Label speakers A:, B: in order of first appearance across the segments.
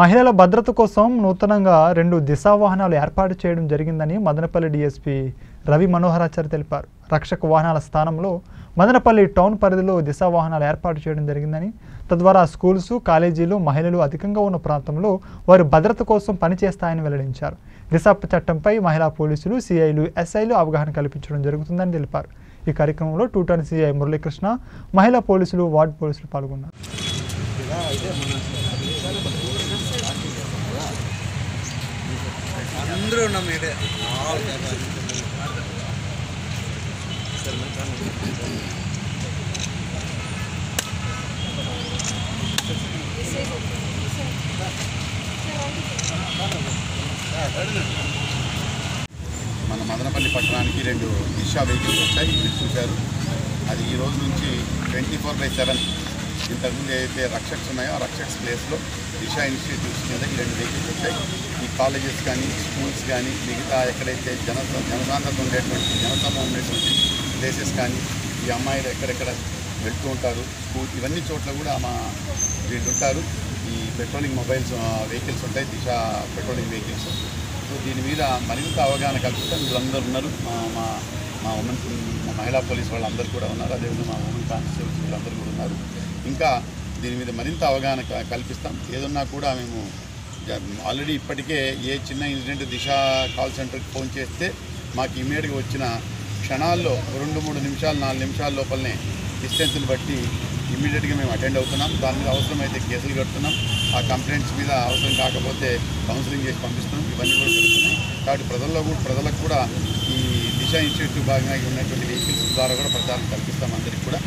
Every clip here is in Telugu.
A: మహిళల భద్రత కోసం నూతనంగా రెండు దిశా వాహనాలు ఏర్పాటు చేయడం జరిగిందని మదనపల్లి డీఎస్పీ రవి మనోహరాచారి తెలిపారు. రక్షక వాహనాల స్థానంలో మదనపల్లి టౌన్ పరిధిలో దిశా వాహనాలు ఏర్పాటు చేయడం జరిగిందని తద్వారా స్కూల్స్ కాలేజీలు మహిళలు అధికంగా ఉన్న ప్రాంతంలో వారు భద్రత కోసం పనిచేస్తాయని వెల్లడించారు. దిశా చట్టంపై మహిళా పోలీసులు సిఐలు ఎస్ఐలు అవగాహన కల్పించడం జరుగుతుందని తెలిపారు. ఈ కార్యక్రమంలో టూటన్ సిఐ మురళీకృష్ణ మహిళా పోలీసులు వార్డు పోలీసులు పాల్గొన్నారు.
B: అందరూ ఉన్నాం ఇడే
C: మన మదనపల్లి పట్టణానికి రెండు దిశ వెహికల్స్ వచ్చాయి మీరు చూశారు. అది ఈ రోజు నుంచి ట్వంటీ ఫోర్ బై సెవెన్. ఇంతకుముందు ఏదైతే రక్షక్స్ ఉన్నాయో ఆ రక్షక్స్ ప్లేస్లో దిశ ఇనిషియేటివ్స్ కింద ఈ రెండు వెహికల్స్ వచ్చాయి. కాలేజెస్ కానీ స్కూల్స్ కానీ మిగతా ఎక్కడైతే జన జనసాంద్రత ఉండేటువంటి జనసమూహం ఉండేటువంటి ప్లేసెస్ కానీ ఈ అమ్మాయిలు ఎక్కడెక్కడ వెళ్తూ ఉంటారు స్కూల్ ఇవన్నీ చోట్ల కూడా మా వీళ్ళు ఉంటారు. ఈ పెట్రోలింగ్ మొబైల్స్ వెహికల్స్ ఉంటాయి దిశ పెట్రోలింగ్ వెహికల్స్ సో దీని మీద మరింత అవగాహన కల్పిస్తే వీళ్ళందరూ ఉన్నారు. మా మా మా ఉమెన్ మా మహిళా పోలీస్ వాళ్ళందరూ కూడా ఉన్నారు. అదేవిధంగా మా ఉమెన్ కానిస్టేబుల్స్ వీళ్ళందరూ కూడా ఉన్నారు. ఇంకా దీని మీద మరింత అవగాహన క- కల్పిస్తాం. ఏదన్నా కూడా మేము ఆల్రెడీ ఇప్పటికే ఏ చిన్న ఇన్సిడెంట్ దిశ కాల్ సెంటర్కి ఫోన్ చేస్తే మాకు ఇమీడియట్గా వచ్చిన క్షణాల్లో రెండు మూడు నిమిషాలు నాలుగు నిమిషాల లోపలనే డిస్టెన్స్ని బట్టి ఇమీడియట్గా మేము అటెండ్ అవుతున్నాం. దాని మీద అవసరమైతే కేసులు కడుతున్నాం. ఆ కంప్లైంట్స్ మీద అవసరం కాకపోతే కౌన్సిలింగ్ చేసి పంపిస్తున్నాం. ఇవన్నీ కూడా జరుగుతున్నాయి. కాబట్టి ప్రజల్లో కూడా ప్రజలకు కూడా ఈ దిశ ఇన్స్టిట్యూట్ భాగంగా ఉన్నటువంటి వెహికల్స్ ద్వారా కూడా ప్రచారం కల్పిస్తాం అందరికి కూడా.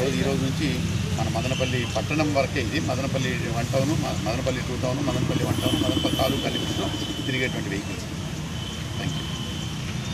C: రోజు ఈరోజు ఈ రోజు నుంచి మన మదనపల్లి పట్టణం వరకే ఇది. Madanapalle one town Madanapalle two town Madanapalle one town Madanapalle తాలూకా లిమిట్స్లో తిరిగేటువంటి వెహికల్స్. Thank you